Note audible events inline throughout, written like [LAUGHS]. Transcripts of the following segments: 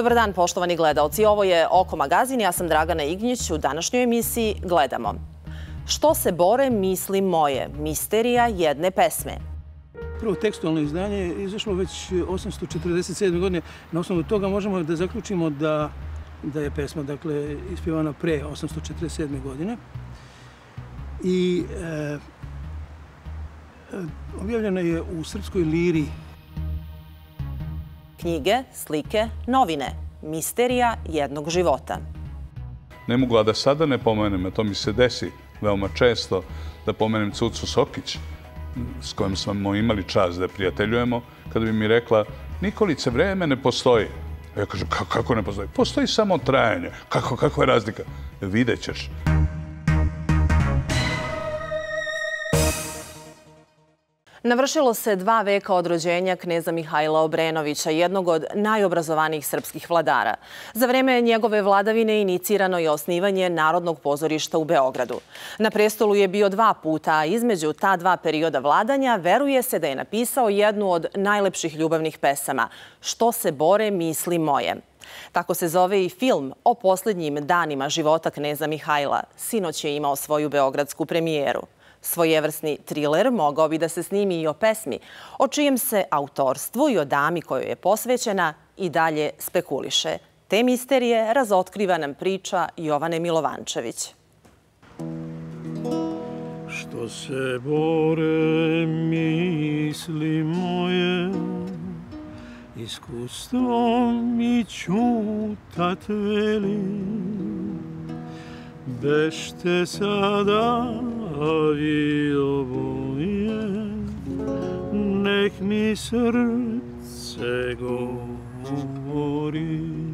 Dobar dan, poštovani gledalci. Ovo je Oko magazin. Ja sam Dragana Ignjić. U današnjoj emisiji gledamo. Što se bore misli moje? Misterija jedne pesme. Prvo tekstualno izdanje je izašlo već 847. godine. Na osnovu toga možemo da zaključimo da da je pesma dakle, ispjevana pre 847. godine. I e, e, objavljena je u srpskoj liri knjige, slike, novine. Misterija jednog života. Ne mogu, a da sada ne pomenem, a to mi se desi veoma često, da pomenem Cucu Sokić, s kojom smo imali čas da prijateljujemo, kada bi mi rekla, Nikolice, vreme ne postoji. Ja kažem, kako ne postoji? Postoji samo trajanje. Kako, kako je razlika? Videćeš. ćeš. Navršilo se dva veka od rođenja kneza Mihajla Obrenovića, jednog od najobrazovanijih srpskih vladara. Za vreme njegove vladavine inicirano je osnivanje Narodnog pozorišta u Beogradu. Na prestolu je bio dva puta, a između ta dva perioda vladanja veruje se da je napisao jednu od najlepših ljubavnih pesama, Što se bore misli moje. Tako se zove i film o posljednjim danima života kneza Mihajla. Sinoć je imao svoju beogradsku premijeru. Svojevrsni thriller mogao bi da se snimi i o pesmi, o čijem se autorstvu i o dami kojoj je posvećena i dalje spekuliše. Te misterije razotkriva nam priča Jovane Milovančević. Što se bore misli moje, iskustvom mi čutat veli, bešte sada vi oboje, nek mi srce govori.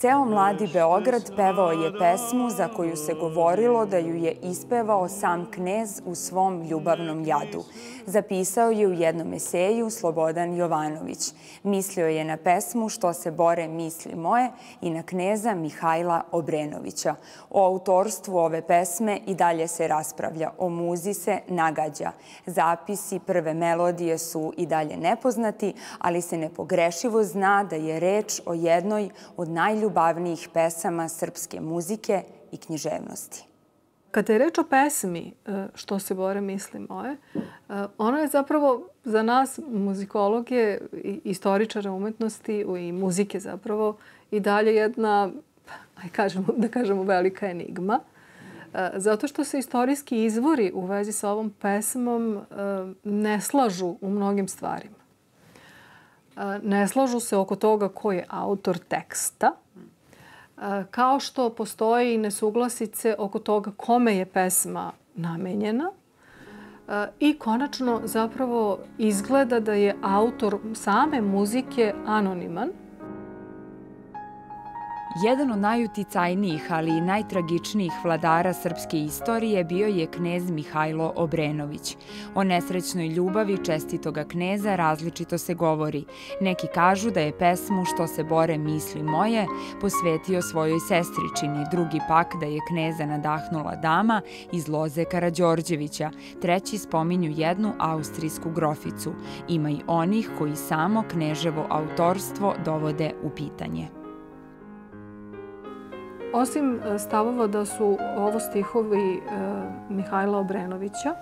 Ceo mladi Beograd pevao je pesmu za koju se govorilo da ju je ispevao sam knez u svom ljubavnom jadu. Zapisao je u jednom eseju Slobodan Jovanović. Mislio je na pesmu Što se bore misli moje i na kneza Mihajla Obrenovića. O autorstvu ove pesme i dalje se raspravlja. O muzi se nagađa. Zapisi prve melodije su i dalje nepoznati, ali se nepogrešivo zna da je reč o jednoj od najljubavnijih najljubavnijih pesama srpske muzike i književnosti. Kada je reč o pesmi, e, što se bore misli moje, e, ona je zapravo za nas muzikologe i istoričara umetnosti i muzike zapravo i dalje jedna, aj kažemo, da kažemo, velika enigma. E, zato što se istorijski izvori u vezi sa ovom pesmom ne slažu u mnogim stvarima. Ne slažu se oko toga ko je autor teksta, kao što postoji i nesuglasice oko toga kome je pesma namenjena. E, I konačno zapravo izgleda da je autor same muzike anoniman. Jedan od najuticajnijih, ali i najtragičnijih vladara srpske istorije bio je knez Mihajlo Obrenović. O nesrećnoj ljubavi čestitoga kneza različito se govori. Neki kažu da je pesmu Što se bore misli moje posvetio svojoj sestričini, drugi pak da je kneza nadahnula dama iz Loze Karađorđevića, treći spominju jednu austrijsku groficu. Ima i onih koji samo kneževo autorstvo dovode u pitanje. Osim e, stavova da su ovo stihovi e, Mihajla Obrenovića, e,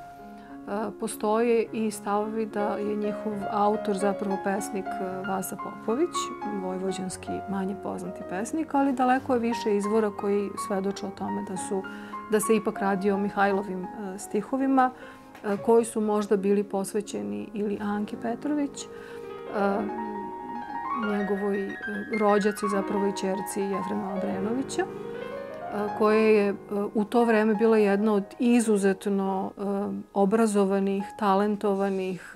postoje i stavovi da je njihov autor zapravo pesnik Vasa Popović, vojvođanski manje poznati pesnik, ali daleko je više izvora koji svedoče o tome da su da se ipak radi o Mihajlovim stihovima koji su možda bili posvećeni ili Anki Petrović, njegovoj e, rođaci, zapravo i čerci Jefrema Obrenovića, e, koja je e, u to vreme bila jedna od izuzetno obrazovanih, talentovanih,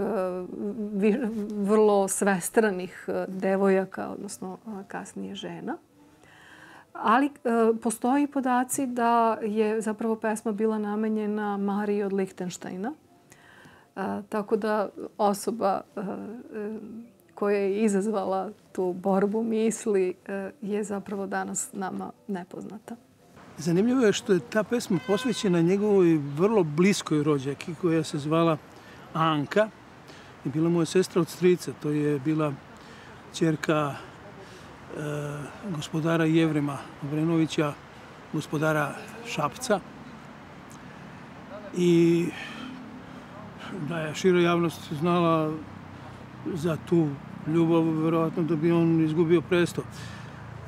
vrlo svestranih devojaka, odnosno kasnije žena. Ali postoji podaci da je zapravo pesma bila namenjena Mariji od Lichtensteina. Tako da osoba koja je izazvala tu borbu misli eh, je zapravo danas nama nepoznata. Zanimljivo je što je ta pesma posvećena njegovoj vrlo bliskoj rođaki koja se zvala Anka i bila mu je sestra od strica. To je bila čerka eh, gospodara Jevrema Obrenovića, gospodara Šapca. I da je šira javnost znala za tu ljubav, verovatno da bi on izgubio presto.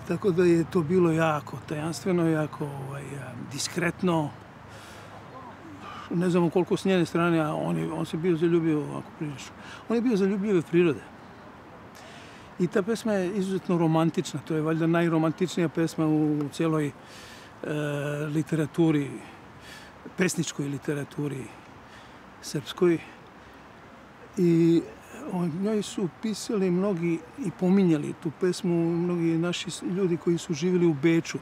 Tako da je to bilo jako tajanstveno, jako ovaj, diskretno. Ne znamo koliko s njene strane, a on, je, on se bio zaljubio ovako prilično. On je bio zaljubljive prirode. I ta pesma je izuzetno romantična. To je valjda najromantičnija pesma u cijeloj e, literaturi, pesničkoj literaturi srpskoj. I o njoj su pisali mnogi i pominjali tu pesmu mnogi naši ljudi koji su živjeli u Beču.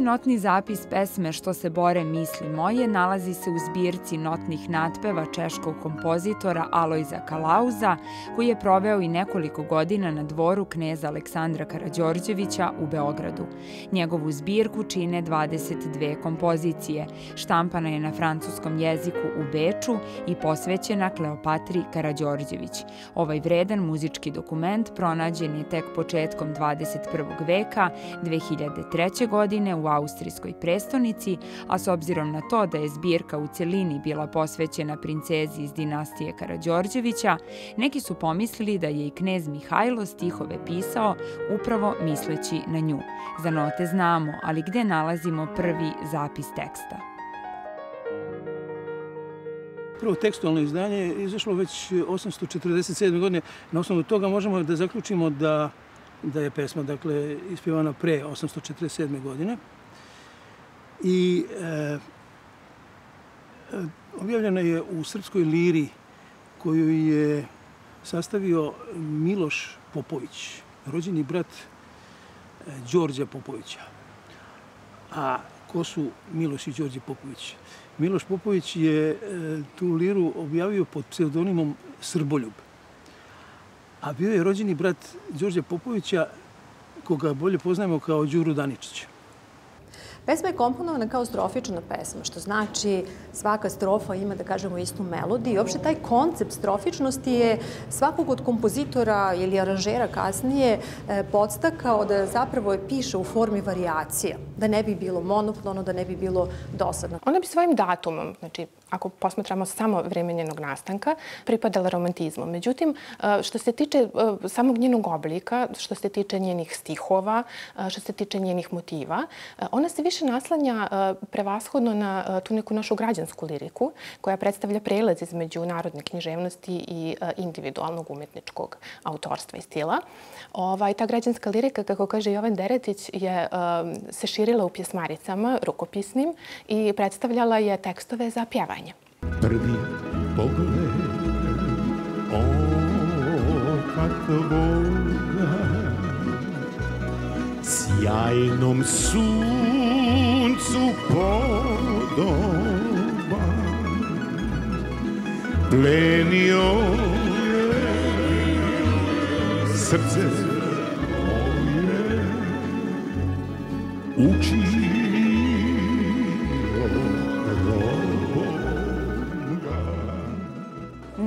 Prvi notni zapis pesme Što se bore misli moje nalazi se u zbirci notnih natpeva češkog kompozitora Alojza Kalauza, koji je proveo i nekoliko godina na dvoru kneza Aleksandra Karadžorđevića u Beogradu. Njegovu zbirku čine 22 kompozicije. Štampana je na francuskom jeziku u Beču i posvećena Kleopatri Karadžorđević. Ovaj vredan muzički dokument pronađen je tek početkom 21. veka, 2003. godine u austrijskoj prestonici, a s obzirom na to da je zbirka u celini bila posvećena princezi iz dinastije Karađorđevića, neki su pomislili da je i knez Mihajlo stihove pisao upravo misleći na nju. Za note znamo, ali gde nalazimo prvi zapis teksta? Prvo tekstualno izdanje je izašlo već 847. godine. Na osnovu toga možemo da zaključimo da da je pesma dakle ispjevana pre 847. godine i e, objavljena je u srpskoj liri koju je sastavio Miloš Popović, rođeni brat eh, Đorđa Popovića. A ko su Miloš i Đorđe Popović? Miloš Popović je e, tu liru objavio pod pseudonimom Srboljub a bio je rođeni brat Đorđe Popovića, koga bolje poznajemo kao Đuru Daničića. Pesma je komponovana kao strofična pesma, što znači svaka strofa ima, da kažemo, istu melodiju. I uopšte taj koncept strofičnosti je svakog od kompozitora ili aranžera kasnije e, podstakao da zapravo je piše u formi variacija, da ne bi bilo monoplono, da ne bi bilo dosadno. Ona bi svojim datumom, znači ako posmatramo samo vreme njenog nastanka, pripadala romantizmu. Međutim, e, što se tiče e, samog njenog oblika, što se tiče njenih stihova, što se tiče njenih motiva, ona se više naslanja e, prevashodno na e, tu neku našu građansku liriku, koja predstavlja prelaz između narodne književnosti i e, individualnog umetničkog autorstva i stila. Ovaj, ta građanska lirika, kako kaže Jovan Deretić, je se širila u pjesmaricama, rukopisnim, i predstavljala je tekstove za pjevanje prvi pogled o, kako Boga, sjajnom su podoba. Plenio je srce moje. Uči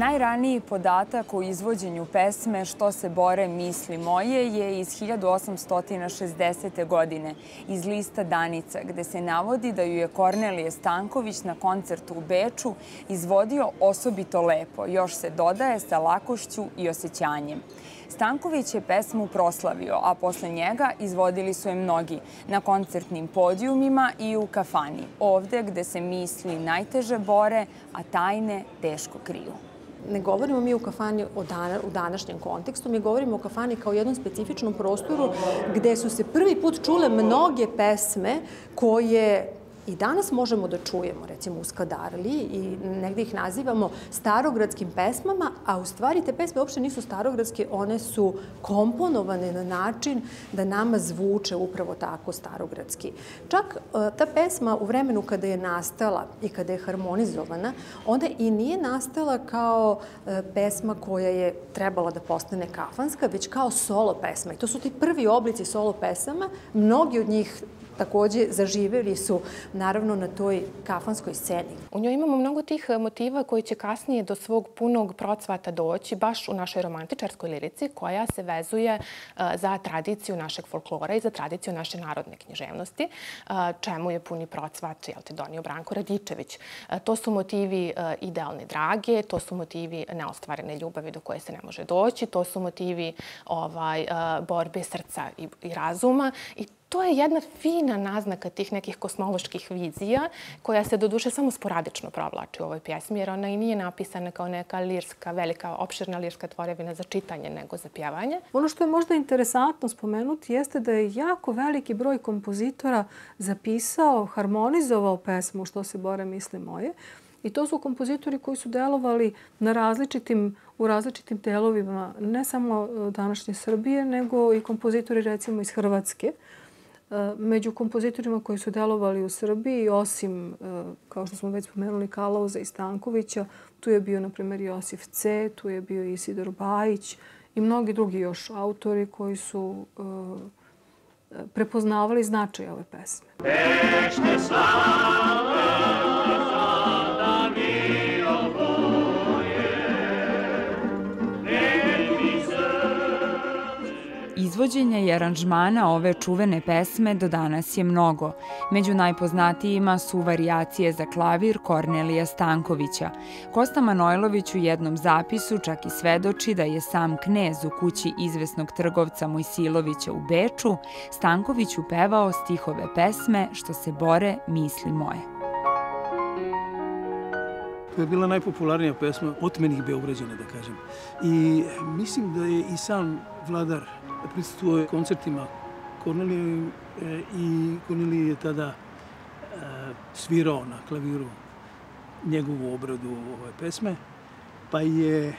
Najraniji podatak o izvođenju pesme Što se bore misli moje je iz 1860. godine iz lista Danica, gde se navodi da ju je Kornelije Stanković na koncertu u Beču izvodio osobito lepo, još se dodaje sa lakošću i osjećanjem. Stanković je pesmu proslavio, a posle njega izvodili su je mnogi na koncertnim podijumima i u kafani, ovde gde se misli najteže bore, a tajne teško kriju ne govorimo mi u kafani o dana, u današnjem kontekstu, mi govorimo o kafani kao jednom specifičnom prostoru gde su se prvi put čule mnoge pesme koje i danas možemo da čujemo, recimo u Skadarli i negde ih nazivamo starogradskim pesmama, a u stvari te pesme uopšte nisu starogradske, one su komponovane na način da nama zvuče upravo tako starogradski. Čak e, ta pesma u vremenu kada je nastala i kada je harmonizovana, onda i nije nastala kao e, pesma koja je trebala da postane kafanska, već kao solo pesma. I to su ti prvi oblici solo pesama. Mnogi od njih takođe zaživeli su naravno na toj kafanskoj sceni. U njoj imamo mnogo tih eh, motiva koji će kasnije do svog punog procvata doći baš u našoj romantičarskoj lirici koja se vezuje eh, za tradiciju našeg folklora i za tradiciju naše narodne književnosti, eh, čemu je puni procvat jel te, donio Branko Radičević. To su motivi idealne drage, to su motivi neostvarene ljubavi do koje se ne može doći, to su motivi ovaj, borbe srca i, i razuma i to je jedna fina naznaka tih nekih kosmoloških vizija koja se doduše samo sporadično provlači u ovoj pjesmi, jer ona i nije napisana kao neka lirska, velika, opširna lirska tvorevina za čitanje nego za pjevanje. Ono što je možda interesantno spomenuti jeste da je jako veliki broj kompozitora zapisao, harmonizovao pesmu što se bore misli moje. I to su kompozitori koji su delovali na različitim, u različitim delovima, ne samo e, današnje Srbije, nego i kompozitori recimo iz Hrvatske. Uh, Eh, među kompozitorima koji su delovali u Srbiji, osim, eh, kao što smo već spomenuli, Kalauza i Stankovića, tu je bio, na primjer, Josif C., tu je bio Isidor Bajić i mnogi drugi još autori koji su eh, prepoznavali značaj ove pesme. slava Izvođenja i aranžmana ove čuvene pesme do danas je mnogo. Među najpoznatijima su variacije za klavir Kornelija Stankovića. Kosta Manojlović u jednom zapisu čak i svedoči da je sam knez u kući izvesnog trgovca Mojsilovića u Beču Stanković pevao stihove pesme što se bore misli moje. To je bila najpopularnija pesma otmenih Beograđana, da kažem. I mislim da je i sam vladar prisutuo koncertima Kornelije i Kornelije je tada e, svirao na klaviru njegovu obradu ove pesme, pa je e,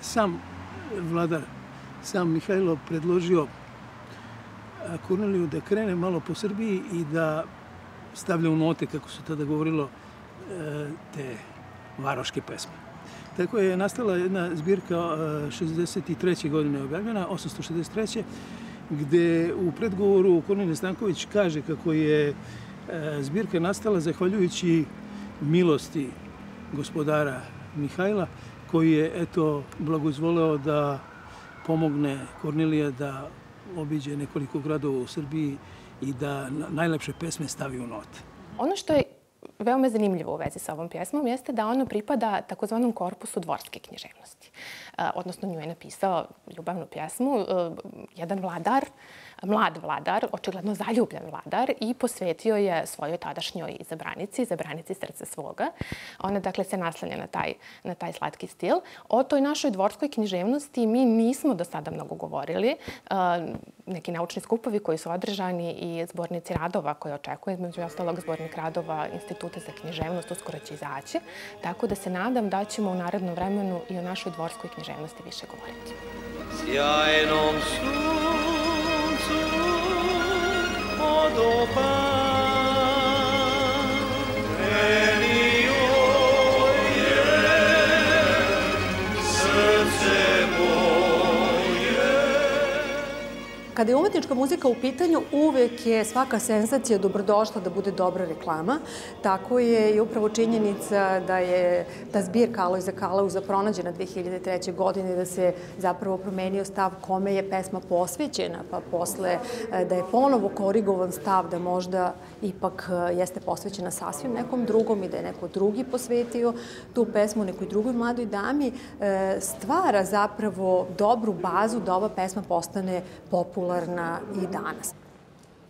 sam vladar, sam Mihajlo predložio e, Korneliju da krene malo po Srbiji i da stavlja u note, kako se tada govorilo, te varoške pesme. Tako je nastala jedna zbirka e, 63. godine objavljena, 863. gde u predgovoru Kornelije Stanković kaže kako je e, zbirka nastala zahvaljujući milosti gospodara Mihajla, koji je eto blagozvoleo da pomogne Kornelije da obiđe nekoliko gradova u Srbiji i da najlepše pesme stavi u note. Ono što je veoma zanimljivo u vezi sa ovom pjesmom jeste da ona pripada takozvanom korpusu dvorske književnosti. Odnosno, nju je napisao ljubavnu pjesmu e, jedan vladar, mlad vladar, očigledno zaljubljen vladar i posvetio je svojoj tadašnjoj izabranici, izabranici srca svoga. Ona dakle se naslanja na taj, na taj slatki stil. O toj našoj dvorskoj književnosti mi nismo do sada mnogo govorili. E, neki naučni skupovi koji su održani i zbornici radova koje očekuje, između ostalog zbornik radova Instituta za književnost uskoro će izaći. Tako da se nadam da ćemo u narednom vremenu i o našoj dvorskoj književnosti više govoriti. Sjajnom su do Kada je umetnička muzika u pitanju, uvek je svaka senzacija dobrodošla da bude dobra reklama. Tako je i upravo činjenica da je ta zbirka Alojza Kalauza pronađena 2003. godine, da se zapravo promenio stav kome je pesma posvećena, pa posle e, da je ponovo korigovan stav da možda ipak e, jeste posvećena sasvim nekom drugom i da je neko drugi posvetio tu pesmu nekoj drugoj mladoj dami, e, stvara zapravo dobru bazu da ova pesma postane popularna popularna i danas.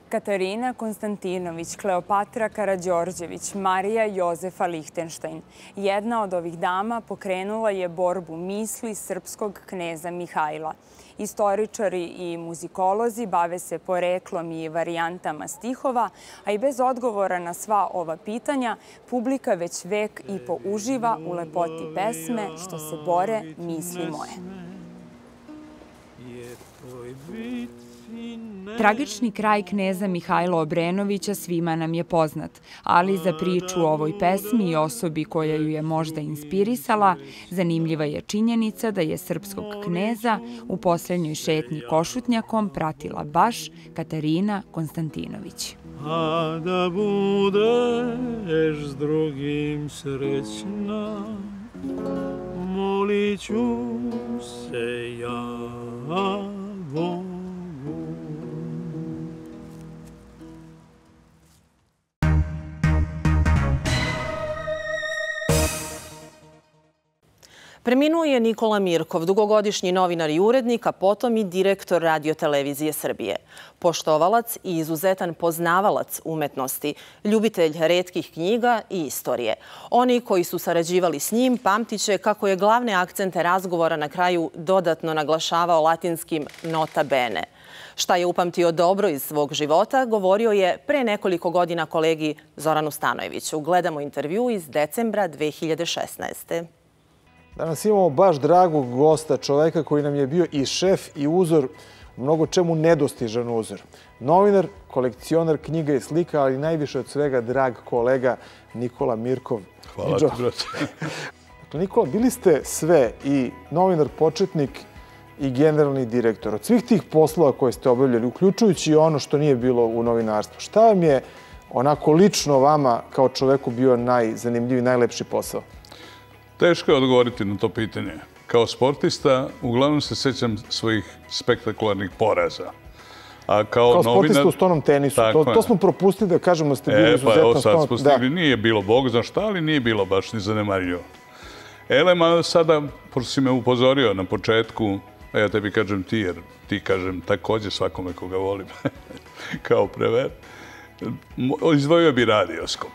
Katarina Konstantinović, Kleopatra Karadžorđević, Marija Jozefa Lichtenstein. Jedna od ovih dama pokrenula je borbu misli srpskog kneza Mihajla. Istoričari i muzikolozi bave se poreklom i varijantama stihova, a i bez odgovora na sva ova pitanja, publika već vek i použiva u lepoti pesme što se bore misli moje. Tragični kraj kneza Mihajla Obrenovića svima nam je poznat, ali za priču o ovoj pesmi i osobi koja ju je možda inspirisala, zanimljiva je činjenica da je srpskog kneza u posljednjoj šetnji košutnjakom pratila baš Katarina Konstantinović. A da budeš s drugim srećna, molit ću se ja Bogu. Preminuo je Nikola Mirkov, dugogodišnji novinar i urednik, a potom i direktor radiotelevizije Srbije. Poštovalac i izuzetan poznavalac umetnosti, ljubitelj redkih knjiga i istorije. Oni koji su sarađivali s njim pamtiće kako je glavne akcente razgovora na kraju dodatno naglašavao latinskim nota bene. Šta je upamtio dobro iz svog života, govorio je pre nekoliko godina kolegi Zoranu Stanojeviću. Gledamo intervju iz decembra 2016. Danas imamo baš dragog gosta, čoveka koji nam je bio i šef i uzor, mnogo čemu nedostižan uzor. Novinar, kolekcionar knjiga i slika, ali najviše od svega drag kolega Nikola Mirkov. Hvala ti, brate. [LAUGHS] Dakle, Nikola, bili ste sve i novinar početnik i generalni direktor. Od svih tih poslova koje ste obavljali, uključujući i ono što nije bilo u novinarstvu, šta vam je onako lično vama kao čoveku bio najzanimljiviji, najlepši posao? Teško je odgovoriti na to pitanje. Kao sportista, uglavnom se sećam svojih spektakularnih poraza. A kao, kao sportista u stonom tenisu. To, to smo propustili da kažemo da ste bili e, pa, evo sad smo stigli. Nije bilo Bog za šta, ali nije bilo baš ni zanemarljivo. Elema, sada, pošto si me upozorio na početku, a ja tebi kažem ti, jer ti kažem također svakome koga volim, [LAUGHS] kao prever, izdvojio bi radioskop.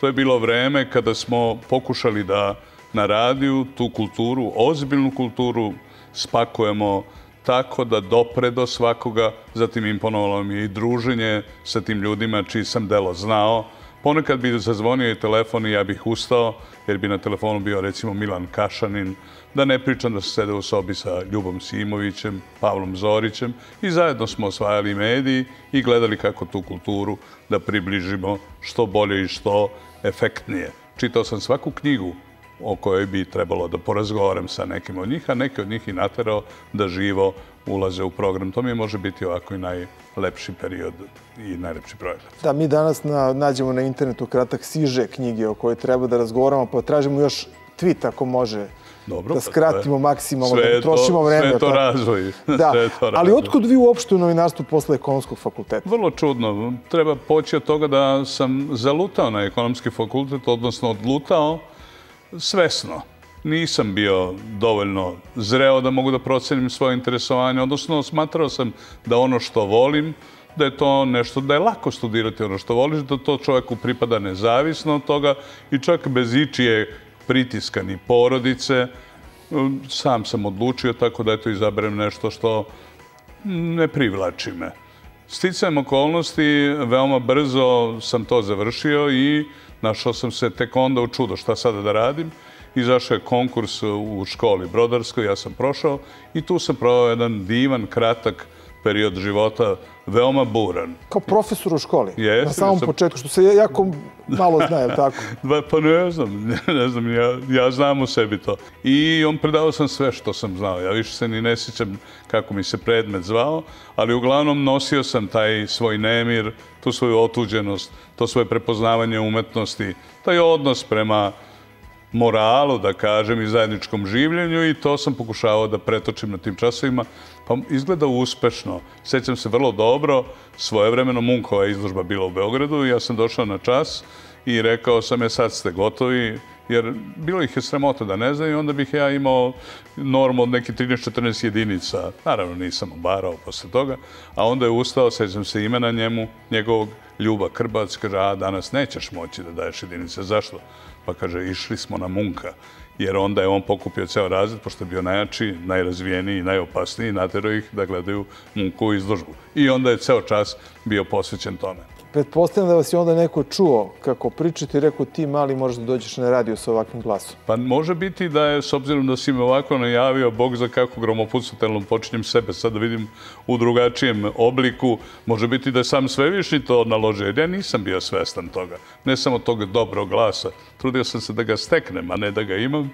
To je bilo vreme kada smo pokušali da na radiju tu kulturu, ozbiljnu kulturu, spakujemo tako da dopre do svakoga. Zatim imponovalo mi je i druženje sa tim ljudima čiji sam delo znao. Ponekad bi zazvonio i telefon i ja bih ustao, jer bi na telefonu bio recimo Milan Kašanin, da ne pričam da se sede u sobi sa Ljubom Simovićem, Pavlom Zorićem i zajedno smo osvajali mediji i gledali kako tu kulturu da približimo što bolje i što efektnije. Čitao sam svaku knjigu o kojoj bi trebalo da porazgovaram sa nekim od njih, a neki od njih i naterao da živo ulaze u program. To mi može biti ovako i najlepši period i najlepši projekat. Da, mi danas nađemo na internetu kratak siže knjige o kojoj treba da razgovaramo, pa tražimo još tweet ako može Dobro, da pa skratimo maksimalno, da trošimo vreme. Sve to razvoj. [LAUGHS] Da, ali otkud vi uopšte u novinarstvu posle ekonomskog fakulteta? Vrlo čudno. Treba poći od toga da sam zalutao na ekonomski fakultet, odnosno odlutao svesno. Nisam bio dovoljno zreo da mogu da procenim svoje interesovanje, odnosno smatrao sam da ono što volim, da je to nešto, da je lako studirati ono što voliš, da to čovjeku pripada nezavisno od toga i čak bez ičije pritiska ni porodice. Sam sam odlučio tako da eto izaberem nešto što ne privlači me. Sticajem okolnosti, veoma brzo sam to završio i Našao sam se tek onda u čudo šta sada da radim. Izašao je konkurs u školi Brodarskoj, ja sam prošao i tu sam provao jedan divan, kratak period života, veoma buran. Kao profesor u školi? Jesi. Na samom početku, što se jako malo zna, je tako? [LAUGHS] Pa ne znam, [LAUGHS] ne znam, ja, ja znam u sebi to. I on predavao sam sve što sam znao. Ja više se ni ne sjećam kako mi se predmet zvao, ali uglavnom nosio sam taj svoj nemir, tu svoju otuđenost, to svoje prepoznavanje umetnosti, taj odnos prema moralu, da kažem, i zajedničkom življenju i to sam pokušavao da pretočim na tim časovima. Pa izgleda uspešno. Sjećam se vrlo dobro, svojevremeno Munkova izložba bila u Beogradu i ja sam došao na čas i rekao sam je sad ste gotovi Jer bilo ih je sramota da ne znaju, onda bih ja imao normu od neke 13-14 jedinica. Naravno, nisam obarao posle toga. A onda je ustao, sećam se imena njemu, njegovog Ljuba Krbac, kaže, a danas nećeš moći da daješ jedinice. Zašto? Pa kaže, išli smo na Munka jer onda je on pokupio ceo razred, pošto je bio najjači, najrazvijeniji, najopasniji, natero ih da gledaju munku izložbu. I onda je ceo čas bio posvećen tome. Pretpostavljam da vas je onda neko čuo kako pričate i rekao ti mali možeš da dođeš na radio sa ovakvim glasom. Pa može biti da je, s obzirom da si me ovako najavio, Bog za kako gromopucatelnom počinjem sebe sad da vidim u drugačijem obliku, može biti da je sam svevišnji to naložio, jer ja nisam bio svestan toga. Ne samo tog dobrog glasa, trudio sam se da ga steknem, a ne da ga imam,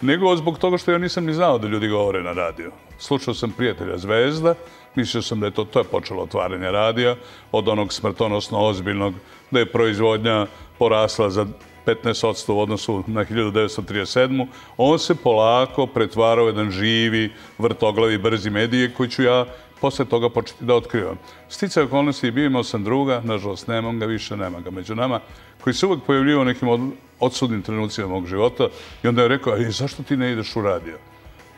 nego zbog toga što ja nisam ni znao da ljudi govore na radio. Slušao sam prijatelja Zvezda, mislio sam da je to, to je počelo otvaranje radija, od onog smrtonosno ozbiljnog, da je proizvodnja porasla za 15% u odnosu na 1937. On se polako pretvarao jedan živi, vrtoglavi, brzi medije koji ću ja posle toga početi da otkrivam. Sticaj okolnosti bio imao sam druga, nažalost nemam ga više, nema ga među nama, koji se uvek pojavljivao nekim odsudnim trenucijama mog života i onda je rekao, a zašto ti ne ideš u radio?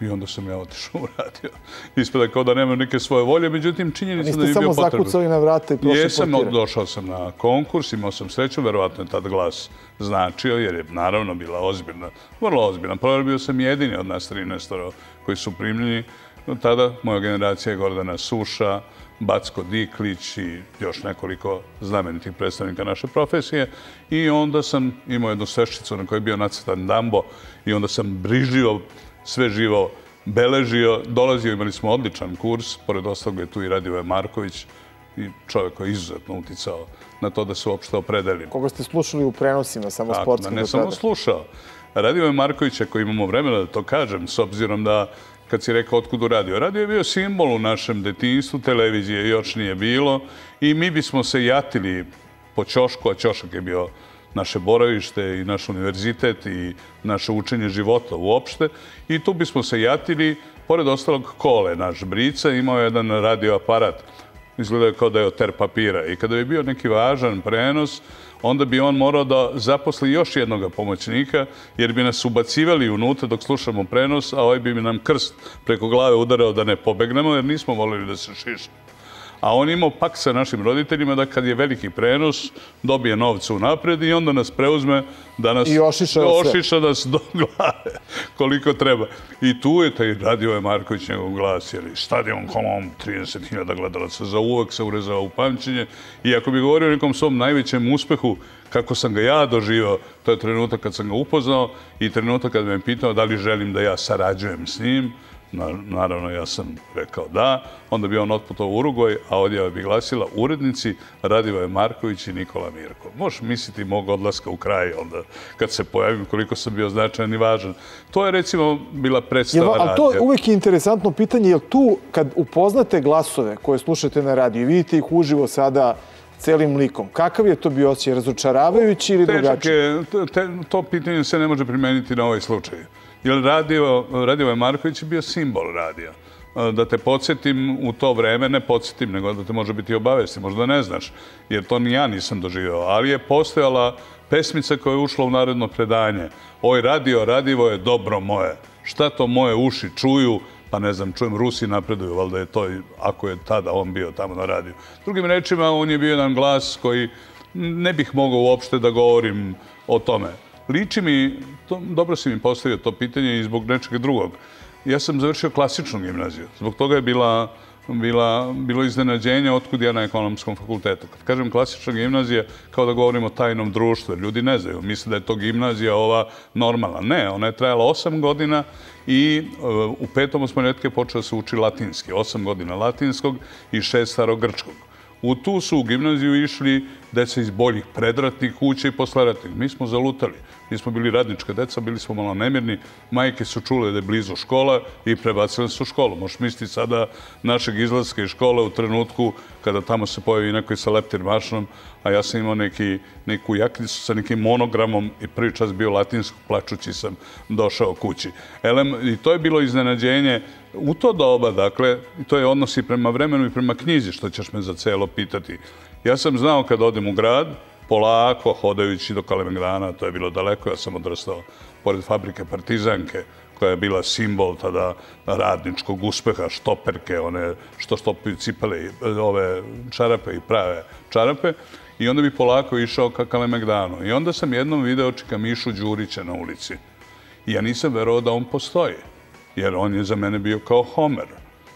I onda sam ja otišao [LAUGHS] u radio. Ispada kao da nema neke svoje volje, međutim, činjenica da je bio potrebno. Niste samo zakucali na vrata i prošli Jesam, došao sam na konkurs, imao sam sreću, verovatno je tad glas značio, jer je naravno bila ozbiljna, vrlo ozbiljna. Prvo bio sam jedini od nas 13 koji su primljeni. Tada moja generacija je Gordana Suša, Backo Diklić i još nekoliko znamenitih predstavnika naše profesije. I onda sam imao jednu sveščicu na kojoj je bio nacetan Dambo i onda sam brižio sve živo beležio, dolazio, imali smo odličan kurs, pored ostalog je tu i Radivoje Marković, i čovjek koji je izuzetno uticao na to da se uopšte opredeli. Koga ste slušali u prenosima, samo sportskim? Ne samo slušao. Radivoje Marković, ako imamo vremena da to kažem, s obzirom da kad si rekao otkud u radio. Radio je bio simbol u našem detinstvu, televizije još nije bilo i mi bismo se jatili po Ćošku, a Ćošak je bio naše boravište i naš univerzitet i naše učenje života uopšte. I tu bismo se jatili, pored ostalog kole, naš Brica imao je jedan radioaparat, izgledao kao da je oter papira. I kada bi bio neki važan prenos, onda bi on morao da zaposli još jednog pomoćnika, jer bi nas ubacivali unutra dok slušamo prenos, a ovaj bi nam krst preko glave udarao da ne pobegnemo, jer nismo volili da se šišamo a on imao pak sa našim roditeljima da kad je veliki prenos, dobije novce u napred i onda nas preuzme da nas ošiša nas do glave koliko treba. I tu je taj radio je Marković njegov glas, jer stadion kolom 30.000 gledalaca za uvek se urezao u pamćenje. I ako bi govorio o nekom svom najvećem uspehu, kako sam ga ja doživao, to je trenutak kad sam ga upoznao i trenutak kad me pitao da li želim da ja sarađujem s njim, Naravno, ja sam rekao da. Onda bi on otputao u Urugoj, a odjava bi glasila urednici Radivoje Marković i Nikola Mirko. Možeš misliti mog odlaska u kraj onda kad se pojavim koliko sam bio značajan i važan. To je recimo bila predstava radija. Ali to je uvijek interesantno pitanje, jer tu kad upoznate glasove koje slušate na radiju i vidite ih uživo sada celim likom, kakav je to bio osjećaj? Razočaravajući ili drugačiji? To pitanje se ne može primeniti na ovaj slučaj. Jer radio, radio Marković je bio simbol radija. E, da te podsjetim u to vreme, ne podsjetim, nego da te može biti obavesti, možda ne znaš, jer to ni ja nisam doživio. Ali je postojala pesmica koja je ušla u narodno predanje. Oj, radio, radivo je dobro moje. Šta to moje uši čuju? Pa ne znam, čujem, Rusi napreduju, valjda je to, ako je tada on bio tamo na radiju. Drugim rečima, on je bio jedan glas koji ne bih mogao uopšte da govorim o tome. Liči mi, to, dobro si mi postavio to pitanje i zbog nečeg drugog. Ja sam završio klasičnu gimnaziju. Zbog toga je bila, bila, bilo iznenađenje otkud ja na ekonomskom fakultetu. Kad kažem klasična gimnazija, kao da govorimo o tajnom društvu, ljudi ne znaju. Misle da je to gimnazija ova normalna. Ne, ona je trajala osam godina i uh, u petom osmonetke počeo se uči latinski. Osam godina latinskog i šest starogrčkog. U tu su u gimnaziju išli deca iz boljih predratnih kuća i posleratnih. Mi smo zalutali. Mi smo bili radnička deca, bili smo malo nemirni. Majke su čule da je blizu škola i prebacile su školu. Možeš misliti sada našeg izlaska iz škole u trenutku kada tamo se pojavi neko sa leptir mašnom, a ja sam imao neki, neku jaknicu sa nekim monogramom i prvi čas bio latinsko, plačući sam došao kući. Elem, I to je bilo iznenađenje u to doba, dakle, to je odnosi prema vremenu i prema knjizi, što ćeš me za celo pitati. Ja sam znao kad odem u grad, polako, hodajući do Kalemegdana, to je bilo daleko, ja sam odrastao pored fabrike Partizanke, koja je bila simbol tada radničkog uspeha, štoperke, one što štopuju cipele, e, ove čarape i prave čarape. I onda bi polako išao ka Kalemegdanu. I onda sam jednom video čika Mišu Đurića na ulici. I ja nisam verovao da on postoji. Jer on je za mene bio kao Homer.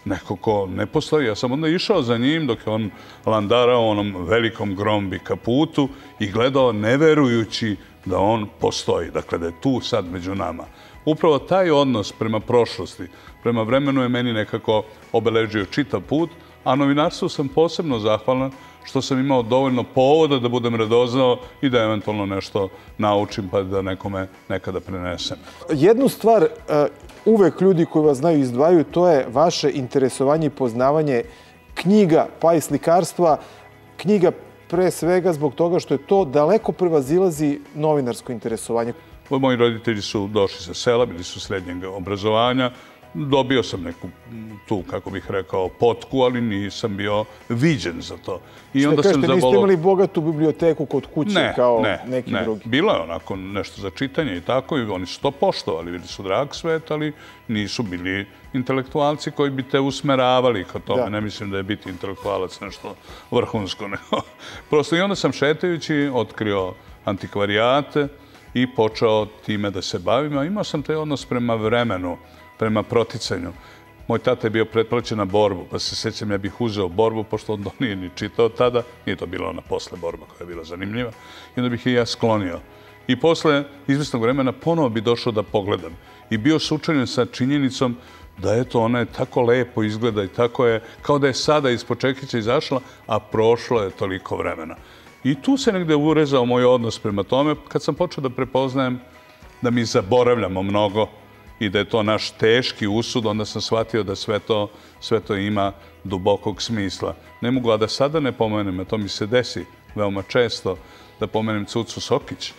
Neko ko ne postoji. Ja sam onda išao za njim dok je on landarao onom velikom grombi kaputu i gledao neverujući da on postoji. Dakle, da je tu sad među nama. Upravo taj odnos prema prošlosti, prema vremenu je meni nekako obeležio čitav put, a novinarstvu sam posebno zahvalan što sam imao dovoljno povoda da budem redoznao i da eventualno nešto naučim pa da nekome nekada prenesem. Jednu stvar e, uvek ljudi koji vas znaju izdvaju, to je vaše interesovanje i poznavanje knjiga pa i slikarstva. Knjiga pre svega zbog toga što je to daleko prevazilazi novinarsko interesovanje. Moji roditelji su došli sa sela, bili su srednjeg obrazovanja. Dobio sam neku tu, kako bih rekao, potku, ali nisam bio viđen za to. I onda kažete, sam niste imali bogatu biblioteku kod kuće kao neki drugi? Ne, bilo je onako nešto za čitanje i tako. I oni su to poštovali, bili su drag svet, ali nisu bili intelektualci koji bi te usmeravali kao tome. Ne mislim da je biti intelektualac nešto vrhunsko. [LAUGHS] Prosto i onda sam šetajući otkrio antikvarijate, i počeo time da se bavim. Imao sam taj odnos prema vremenu, prema proticanju. Moj tata je bio pretplaćen na borbu, pa se sećam, ja bih uzeo borbu, pošto on to nije ni čitao tada, nije to bilo ona posle borba koja je bila zanimljiva, i onda bih i ja sklonio. I posle izvestnog vremena ponovo bi došao da pogledam. I bio sučanjen sa činjenicom da je to ona je tako lepo izgleda i tako je, kao da je sada iz počekića izašla, a prošlo je toliko vremena. I tu se negde urezao moj odnos prema tome. Kad sam počeo da prepoznajem da mi zaboravljamo mnogo i da je to naš teški usud, onda sam shvatio da sve to, sve to ima dubokog smisla. Ne mogu, a da sada ne pomenem, a to mi se desi veoma često, da pomenem Cucu Sokić,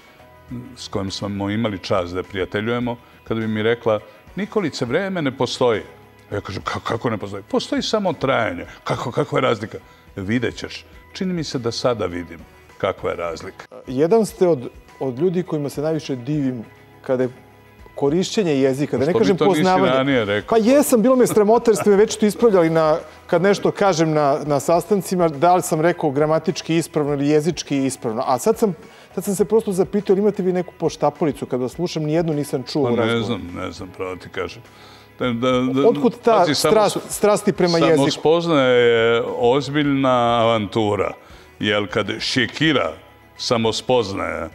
s kojim smo imali čas da prijateljujemo, kada bi mi rekla, Nikolice, vreme ne postoji. Ja kažem, kako ne postoji? Postoji samo trajanje. Kako, kako je razlika? Vidjet ćeš. Čini mi se da sada vidim kakva je razlika. Jedan ste od, od ljudi kojima se najviše divim kada je korišćenje jezika, da ne kažem poznavanje. Pa jesam, bilo me sramota jer ste me već to ispravljali na, kad nešto kažem na, na sastancima, da li sam rekao gramatički ispravno ili jezički ispravno. A sad sam, sad sam se prosto zapitao, ili imate vi neku poštapalicu kada slušam, nijednu nisam čuo pa u razgovoru. Ne znam, ne znam, pravo ti kažem. Da, da, Otkud ta pazi, strast, strasti prema jeziku? Samo spoznaje je ozbiljna avantura jer kad šekira samo spoznaje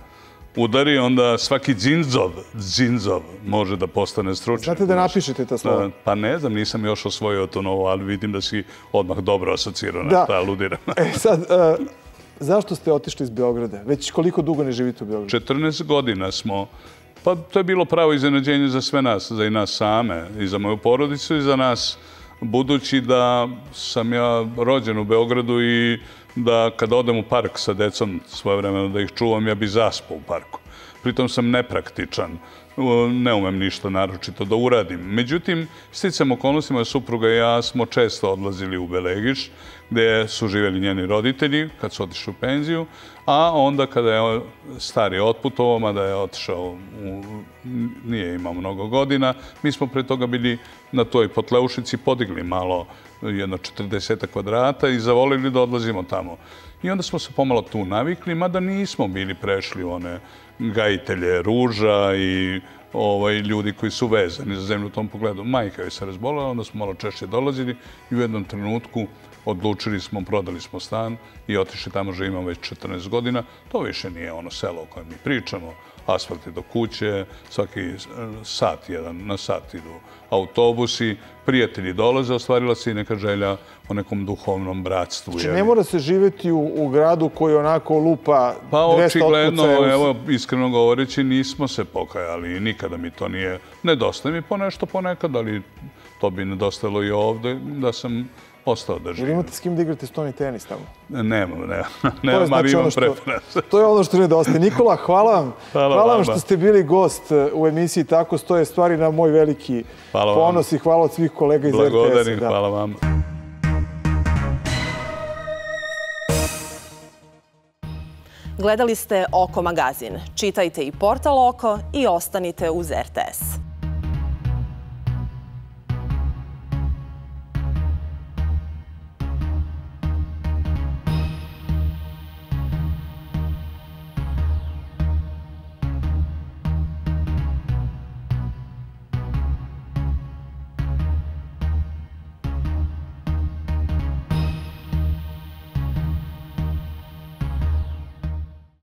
udari, onda svaki dzinzov, dzinzov može da postane stručan. Znate da napišete ta slova? Pa ne znam, nisam još osvojio to novo, ali vidim da si odmah dobro asocirao na ta ludira. E sad, uh, zašto ste otišli iz Beograda? Već koliko dugo ne živite u Beogradu? 14 godina smo Pa to je bilo pravo iznenađenje za sve nas, za i nas same, i za moju porodicu i za nas, budući da sam ja rođen u Beogradu i da kada odem u park sa decom svoje vremena da ih čuvam, ja bi zaspao u parku. Pritom sam nepraktičan, ne umem ništa naročito da uradim. Međutim, sticam okolnostima, supruga i ja smo često odlazili u Belegiš, gde su živjeli njeni roditelji kad su otišli u penziju, a onda kada je stari otputovao, mada je otišao, nije imao mnogo godina, mi smo pre toga bili na toj potleušici, podigli malo jedno 40 kvadrata i zavolili da odlazimo tamo. I onda smo se pomalo tu navikli, mada nismo bili prešli one gajitelje ruža i ovaj, ljudi koji su vezani za zemlju u tom pogledu. Majka je se razbolala, onda smo malo češće dolazili i u jednom trenutku odlučili smo, prodali smo stan i otišli tamo, že imamo već 14 godina. To više nije ono selo o kojem mi pričamo, asfalt je do kuće, svaki eh, sat jedan na sat idu autobusi, prijatelji dolaze, ostvarila se i neka želja o nekom duhovnom bratstvu. Znači ne mora se živjeti u, u gradu koji onako lupa pa, 200 očigledno, evo, iskreno govoreći, nismo se pokajali i nikada mi to nije nedostaje mi po nešto ponekad, ali to bi nedostajalo i ovde da sam ostao da živim. Jer imate s kim da igrate stoni tenis tamo? Nemam, [LAUGHS] nemam. Nemam, znači ali imam preferense. To je ono što nedostaje. Nikola, hvala vam. Hvala, hvala vam što ste bili gost uh, u emisiji Tako stoje stvari na moj veliki hvala ponos i hvala od svih kolega iz RTS-a. Blagodarim, hvala vam. Gledali ste Oko magazin. Čitajte i portal Oko i ostanite uz RTS.